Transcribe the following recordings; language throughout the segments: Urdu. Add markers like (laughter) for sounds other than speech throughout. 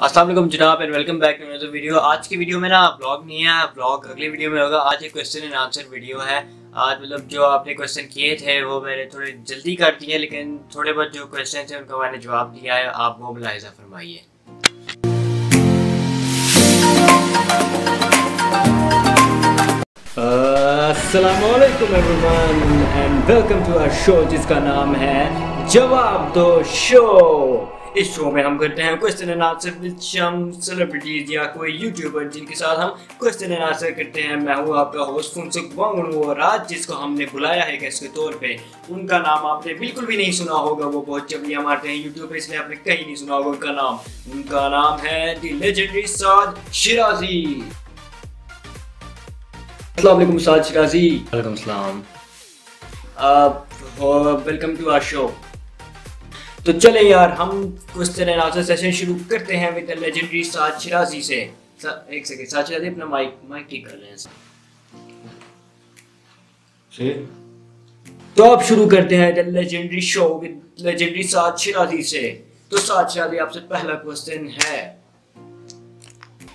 السلام علیکم جناب and welcome back to video آج کی ویڈیو میں نا بلاگ نہیں ہے بلاگ اگلی ویڈیو میں ہوگا. آج ایک کوشچن اینڈ آنسر ویڈیو ہے۔ آج مطلب جو آپ نے کوشچن کیے تھے، وہ میں نے تھوڑے جلدی کر دیے، لیکن تھوڑے بہت جو کوشچن ہیں، ان کا میں نے جواب دیا ہے۔ آپ وہ ملاحظہ فرمائیے۔ السلام علیکم everyone and welcome to show جس کا نام ہے جواب دو شو۔ اس شو میں ہم کرتے ہیں question and answer with some celebrities یا کوئی یوٹیوبر جن کے ساتھ ہم کوشچن اینڈ آنسر کرتے ہیں۔ میں ہوں آپ کا ہوسٹ فنسک وانگن اور آج جس کو ہم نے بلایا ہے گیسٹ کے طور پہ ان کا نام آپ نے بالکل بھی نہیں سنا ہوگا۔ وہ بہت چپلیاں مارتے ہیں یوٹیوب پہ اس لیے آپ نے کہیں نہیں سنا ہوگا ان کا نام۔ ان کا نام ہے دی لیجنڈری سعد شیرازی السلام علیکم سعد شیرازی۔ وعلیکم السلام۔ ویلکم ٹو آر شو تو چلیں یار ہم اس طرح ناظر سیشن شروع کرتے ہیں ویڈا لیجنڈری ساتھ شرازی سے۔ ایک سیکنڈ ساتھ شرازی اپنا مائک مائک کی کر لیں۔ سے تو آپ شروع کرتے ہیں ویڈا لیجنڈری شو ویڈا لیجنڈری ساتھ شرازی سے۔ تو ساتھ شرازی آپ سے پہلا کوسٹن ہے۔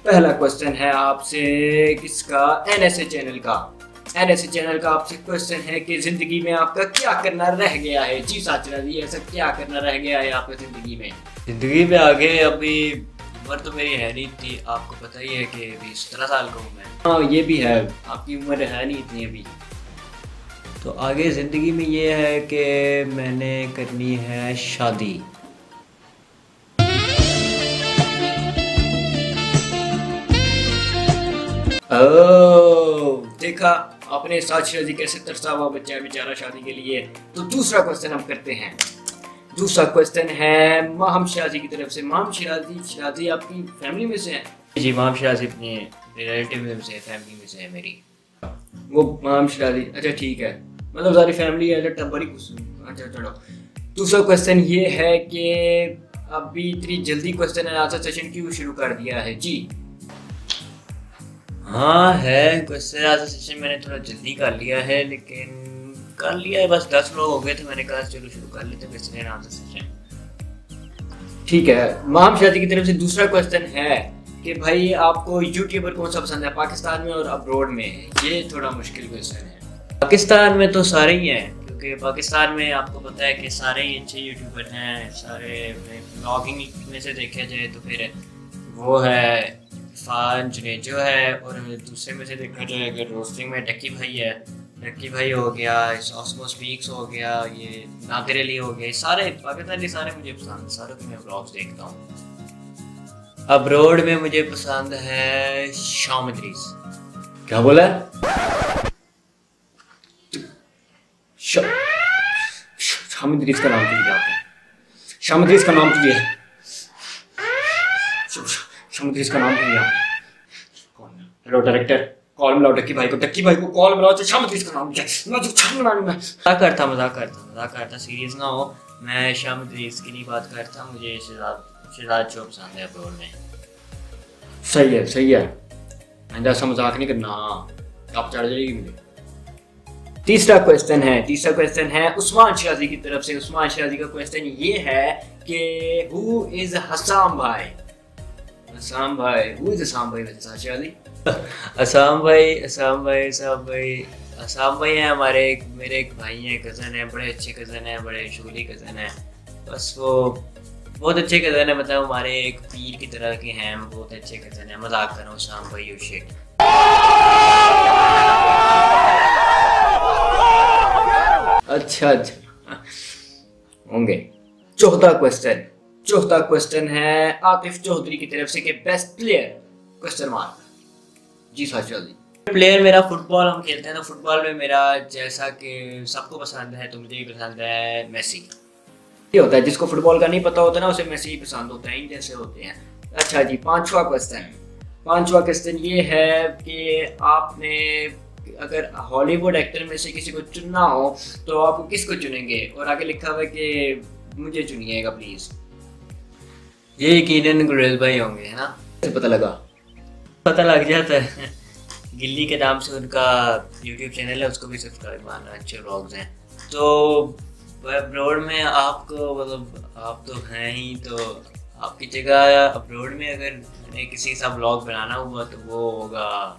پہلا کوسٹن ہے آپ سے کس کا؟ این ایسے چینل کا۔ ایر ایسے چینل کا آپ سے کوشچن ہے کہ زندگی میں آپ کا کیا کرنا رہ گیا ہے؟ جی ساچرا جی ایسا کیا کرنا رہ گیا ہے آپ کا زندگی میں؟ زندگی میں آگے ابھی عمر تو میری ہے نہیں تھی آپ کو پتہ ہی ہے کہ ابھی سترہ سال کا ہوں میں۔ ہاں یہ بھی ہے آپ کی عمر ہے نہیں اتنی ابھی۔ تو آگے زندگی میں یہ ہے کہ میں نے کرنی ہے شادی۔ او دیکھا اپنے ساتھ شادی جی کیسے ترسا ہوا بچہ ہے بیچارہ شادی کے لیے؟ تو دوسرا کوشچن ہم کرتے ہیں۔ دوسرا کوشچن ہے مہم شازی جی کی طرف سے۔ مہم شازی جی، شازی آپ کی فیملی میں سے ہیں؟ جی مہم شازی اپنی ریلیٹیو میں سے فیملی میں سے ہے میری۔ وہ مہم شازی اچھا ٹھیک ہے۔ مطلب ساری فیملی ہے اچھا، ٹبر ہی اچھا چلو۔ دوسرا کوشچن یہ ہے کہ ابھی اتنی جلدی کوشچن ہے آسا سیشن کیوں شروع کر دیا ہے؟ جی۔ ہاں ہے کوشچن سیشن میں نے تھوڑا جلدی کر لیا ہے، لیکن کر لیا ہے، بس دس لوگ ہو گئے تھے، میں نے کہا چلو شروع کر لیتے کوشچن آنسر سیشن ٹھیک ہے مام شادی کی طرف سے دوسرا کوشچن ہے کہ بھائی، آپ کو یوٹیوبر کون سا پسند ہے؟ پاکستان میں اور ابروڈ میں؟ یہ تھوڑا مشکل کوشچن ہے۔ پاکستان میں تو سارے ہی ہیں، کیونکہ پاکستان میں آپ کو پتہ ہے کہ سارے ہی اچھے یوٹیوبر ہیں، سارے بلاگنگ میں سے دیکھا جائے تو پھر وہ ہے عرفان جنیجو ہے اور دوسرے میں سے دیکھا جائے اگر روسٹنگ میں ڈکی بھائی ہے، ڈکی بھائی ہو گیا آسموس سپیکس ہو گیا، یہ نادر علی ہو گیا سارے پاکستانی سارے مجھے پسند سارے کو میں بلاگس دیکھتا ہوں۔ ابروڈ میں مجھے پسند ہے شام ادریس کیا بولا؟ شام ادریس کا نام کیجیے آپ نے شام ادریس کا نام کیجیے سمجھ اس کا نام نہیں یہاں ہیلو ڈائریکٹر کال ملاؤ ڈکی بھائی کو ڈکی بھائی کو کال ملاؤ اچھا، اچھا، چشا مت کا نام لیا میں جو چھن ملاؤں میں۔ مذاق کرتا مذاق کرتا مذاق کرتا سیریس نہ ہو۔ میں شام دریس کی نہیں بات کرتا مجھے شہزاد شہزاد جو پسند ہے بول میں صحیح ہے صحیح ہے۔ آئندہ ایسا مذاق نہیں کرنا۔ آپ چڑھ جائے گی مجھے۔ تیسرا کوشچن ہے تیسرا کوشچن ہے عثمان شازی کی طرف سے۔ عثمان شازی کا کوشچن یہ ہے کہ ہو از حسام بھائی؟ اسام بھائی ہو از اسام بھائی ویسے سانچے علی؟ (laughs) اسام بھائی اسام بھائی اسام بھائی اسام بھائی ہیں ہمارے ایک میرے ایک بھائی ہیں کزن ہیں بڑے اچھے کزن ہیں بڑے شولی کزن ہیں۔ بس وہ بہت اچھے کزن ہیں مطلب ہمارے ایک پیر کی طرح کے ہیں بہت اچھے کزن ہیں۔ مذاق کر رہا ہوں اسام بھائی اور شیٹ اچھا اچھا۔ ہوں گے۔ چوتھا کوشچن چوتھا کوشچن ہے عاطف چوہدری کی طرف سے کہ بیسٹ پلیئر کوشچن مارک جی سر جلدی۔ پلیئر میرا فٹ بال ہم کھیلتے ہیں تو فٹ بال میں میرا جیسا کہ سب کو پسند ہے تو مجھے بھی پسند ہے میسی۔ یہ ہوتا ہے جس کو فٹ بال کا نہیں پتا ہوتا نا اسے میسی ہی پسند ہوتا ہے ان جیسے ہوتے ہیں۔ اچھا جی پانچواں کوشچن پانچواں کوشچن یہ ہے کہ آپ نے اگر ہالی ووڈ ایکٹر میں سے کسی کو چننا ہو تو آپ کس کو چنیں گے؟ اور آگے لکھا ہوا ہے کہ مجھے چنیے گا پلیز یہ یقیناً گریز بھائی ہوں گے ہے نا؟ پتہ لگا؟ پتہ لگ جاتا ہے۔ گلی کے نام سے ان کا یوٹیوب چینل ہے اس کو بھی سبسکرائب مارنا اچھے بلاگز ہیں۔ تو اپروڈ میں آپ کو مطلب آپ تو ہیں ہی تو آپ کی جگہ اپروڈ میں اگر کسی کا بلاگ بنانا ہوا تو وہ ہوگا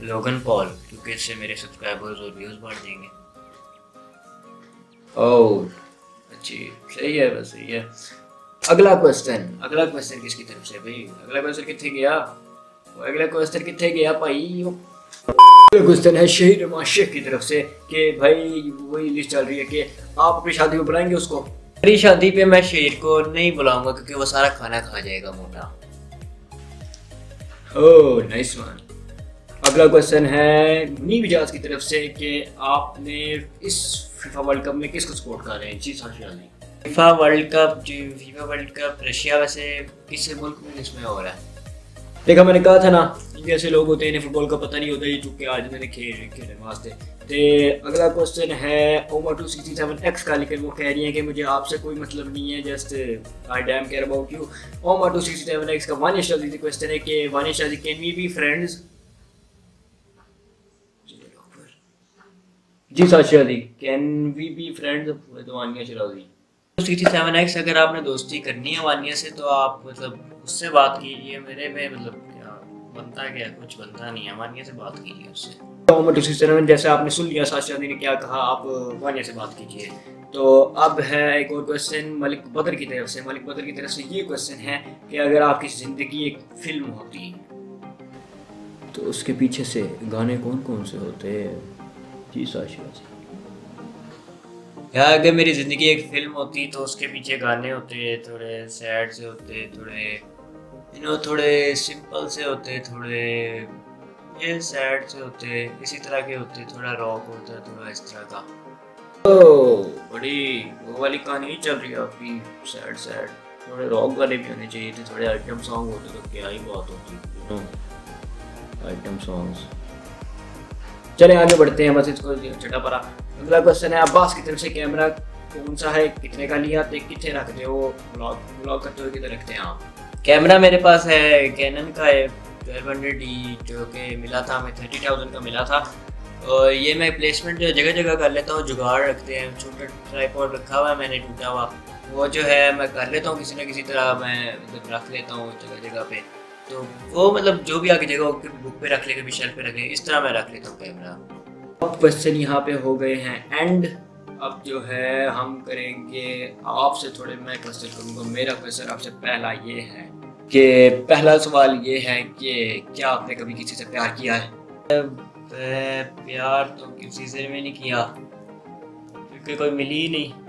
لوگن پال کیونکہ اس سے میرے سبسکرائبرز اور ویوز بڑھ جائیں گے۔ او اچھی صحیح ہے بس صحیح ہے۔ اگلا کوشچن اگلا کوشچن کس کی طرف سے بھائی؟ اگلا کوشچن کتنے گیا؟ اگلا کوشچن کتنے گیا بھائی؟ کوشچن ہے شہید شیخ کی طرف سے کہ بھائی وہی لسٹ چل رہی ہے کہ آپ اپنی شادی میں بلائیں گے اس کو؟ میری شادی پہ میں شہید کو نہیں بلاؤں گا کیونکہ وہ سارا کھانا کھا جائے گا موٹا۔ او نائس ون اگلا کوشچن ہے منیب اجاز کی طرف سے کہ آپ نے اس فیفا ورلڈ کپ میں کس کو سپورٹ کر رہے ہیں؟ جی فیفا ورلڈ کپ جو فیفا ورلڈ کپ رشیا ویسے کس ملک میں اس میں ہو رہا ہے؟ دیکھا میں نے کہا تھا نا ایسے لوگ ہوتے ہیں فٹ بال کا پتہ نہیں ہوتا یہ چونکہ آج میں نے کھیل کھیلنے واسطے۔ تے اگلا کوشچن ہے Uma two sixty seven x کا لیکن وہ کہہ رہی ہیں کہ مجھے آپ سے کوئی مطلب نہیں ہے just I damn care about you Uma two sixty seven x کا وانیش شادی کی کوشچن ہے کہ وانیش شادی کین وی بی فرینڈز جی ساشی علی can we be friends Vania Shirazi sixty seven x اگر آپ نے دوستی کرنی ہے وانیہ سے تو آپ مطلب اس سے بات کیجیے میرے میں مطلب کیا بنتا کیا کچھ بنتا نہیں ہے وانیہ سے بات کیجیے اس سے۔ جیسے آپ نے سن لیا ساشی جی علی نے کیا کہا، آپ وانیہ سے بات کیجیے تو اب ہے ایک اور کوشچن ملک بدر کی طرف سے۔ ملک بدر کی طرف سے یہ کوشچن ہے کہ اگر آپ کی زندگی ایک فلم ہوتی، تو اس کے پیچھے سے گانے کون کون سے ہوتے؟ جی ساشی جی۔ علی یا اگر میری زندگی ایک فلم ہوتی تو اس کے پیچھے گانے ہوتے، تھوڑے سیڈ سے ہوتے، تھوڑے یو نو تھوڑے سمپل سے ہوتے، تھوڑے یہ سیڈ سے ہوتے، اسی طرح کے ہوتے، تھوڑا راک ہوتا، تھوڑا اس طرح کا۔ بڑی وہ والی کہانی نہیں چل رہی ہے آپ کی سیڈ سیڈ تھوڑے راک والے بھی ہونے چاہیے تھے، تھوڑے آئٹم سانگ ہوتے تو کیا ہی بات ہوتی آئٹم سانگس چلیں آگے بڑھتے ہیں بس اس کو چٹا پڑا۔ اگلا کوشچن ہے عباس کی طرف سے کیمرہ کون سا ہے، کتنے کا لیا تو کتنے رکھتے ہو بلاگ بلاگ کرتے ہوئے کدھر رکھتے ہیں؟ آپ کیمرہ میرے پاس ہے کینن کا ہے ٹویلو ہنڈریڈ ڈی جو کہ ملا تھا ہمیں تھرٹی تھاؤزینڈ کا ملا تھا۔ اور یہ میں پلیسمنٹ جو جگہ جگہ کر لیتا ہوں، جگاڑ رکھتے ہیں، چھوٹا ٹرائی پوڈ رکھا ہوا ہے، میں نے ٹوٹا ہوا۔ وہ جو ہے، میں کر لیتا ہوں، کسی نہ کسی طرح میں مطلب رکھ لیتا ہوں، جگہ جگہ پہ۔ تو وہ مطلب جو بھی آگے جگہ بک پہ رکھ لے، کبھی شیلف پہ رکھ لے، اس طرح میں رکھ لیتا ہوں کیمرہ۔ اب کوشچن یہاں پہ ہو گئے ہیں. اینڈ اب جو ہے ہم کریں گے آپ سے تھوڑے میں کوشچن کروں گا. میرا کوشچن آپ سے پہلا یہ ہے کہ پہلا سوال یہ ہے کہ کیا آپ نے کبھی کسی سے پیار کیا ہے؟ پیار تو کسی سے میں نہیں کیا، کیونکہ کوئی ملی ہی نہیں۔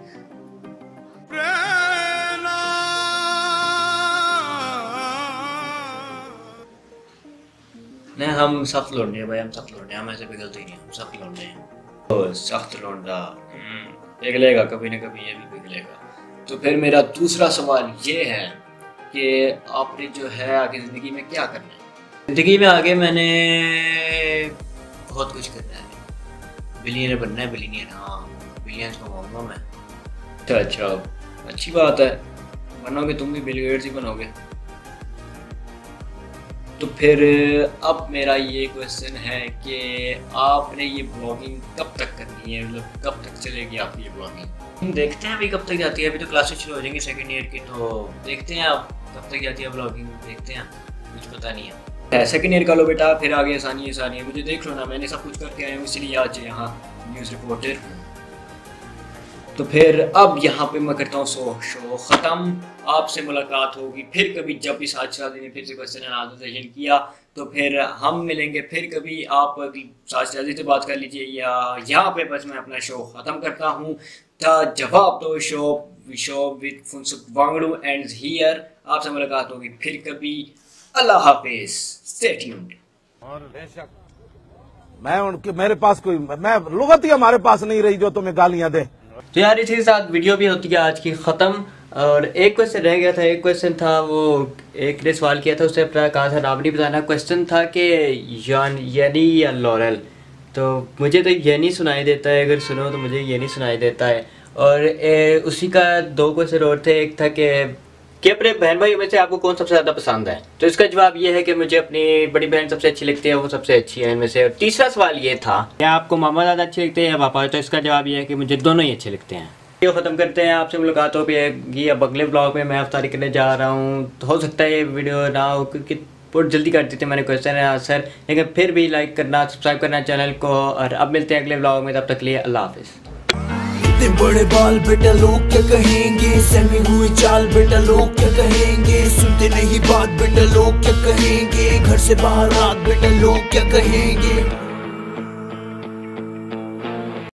نہیں، ہم سخت لوٹنے ہیں بھائی، ہم سخت لوٹنے ہیں، ہم ایسے پگھلتے ہی نہیں، ہم سخت لوٹنے ہیں۔ سخت لوٹنا پگھلے گا، کبھی نہ کبھی یہ بھی پگھلے گا۔ تو پھر میرا دوسرا سوال یہ ہے کہ آپ نے جو ہے آگے زندگی میں کیا کرنا ہے؟ زندگی میں آگے میں نے بہت کچھ کرنا ہے۔ بلینئر بننا ہے، بلینئر ہاں بلینئر کو مانگا میں۔ اچھا اچھا اچھی بات ہے۔ بنو گے، تم بھی بل گیٹس ہی بنو گے۔ تو پھر اب میرا یہ کوشچن ہے کہ آپ نے یہ بلاگنگ کب تک کرنی ہے؟ مطلب کب تک چلے گی آپ کی یہ بلاگنگ دیکھتے ہیں ابھی کب تک جاتی ہے۔ ابھی تو کلاسز شروع ہو جائیں گی سیکنڈ ایئر کی، تو دیکھتے ہیں آپ کب تک جاتی ہے بلاگنگ دیکھتے ہیں۔ کچھ پتہ نہیں ہے۔ سیکنڈ ایئر کا لو بیٹا، پھر آگے آسانی آسانی ہے۔ مجھے دیکھ لو نا، میں نے سب کچھ کر کے آیا ہوں، اسی لیے آج یہاں نیوز رپورٹر تو پھر اب یہاں پہ میں کرتا ہوں سو شو ختم۔ آپ سے ملاقات ہوگی۔ پھر کبھی جب اس ساتھ شادی نے پھر سے کوشچن سیشن کیا۔ تو پھر ہم ملیں گے۔ پھر کبھی آپ ساتھ شادی سے بات کر لیجیے۔ یا یہاں پہ بس میں اپنا شو ختم کرتا ہوں۔ تھا جواب دو شو شو وتھ فنسک وانگڑو اینڈ ہیئر۔ آپ سے ملاقات ہوگی۔ پھر کبھی۔ اللہ حافظ۔ اسٹے ٹیونڈ میں ان کے، میرے پاس کوئی، میں لغت ہی ہمارے پاس نہیں رہی جو تمہیں گالیاں دے تو یار اسی کے ساتھ ویڈیو بھی ہوتی ہے، آج کی ختم۔ اور ایک کوشچن رہ گیا تھا، ایک کوشچن تھا، وہ ایک نے سوال کیا تھا، اس نے اپنا کہا تھا، نام نہیں بتانا۔ کوشچن تھا کہ یان یعنی یا لورل۔ تو مجھے تو یعنی سنائی دیتا ہے، اگر سنو تو مجھے یعنی سنائی دیتا ہے۔ اور اسی کا دو کوشچن اور تھے، ایک تھا کہ کہ اپنے بہن بھائی میں سے آپ کو کون سب سے زیادہ پسند ہے؟ تو اس کا جواب یہ ہے کہ مجھے اپنی بڑی بہن سب سے اچھی لگتی ہے، وہ سب سے اچھی ہے ان میں سے۔ اور تیسرا سوال یہ تھا کہ آپ کو ماما زیادہ اچھے لگتے ہیں یا پاپا؟ تو اس کا جواب یہ ہے کہ مجھے دونوں ہی اچھے لگتے ہیں۔ ویڈیو ختم کرتے ہیں، آپ سے ملاقات ہو پہ گی۔ اب اگلے بلاگ میں میں افطاری کرنے جا رہا ہوں۔ تو ہو سکتا ہے یہ ویڈیو نہ ہو، کیونکہ بہت جلدی کر دیتے میں نے کوشچن ہے سر۔ لیکن پھر بھی لائک کرنا سبسکرائب کرنا چینل کو۔ اور اب ملتے ہیں اگلے بلاگ میں۔ تب تک لیے اللہ حافظ۔ اتنے بڑے بال بیٹا لوگ کیا کہیں گے؟ سہمی ہوئی چال بیٹا لوگ کیا کہیں گے؟ سنتے نہیں بات بیٹا لوگ کیا کہیں گے؟ گھر سے باہر رات بیٹا لوگ کیا کہیں گے؟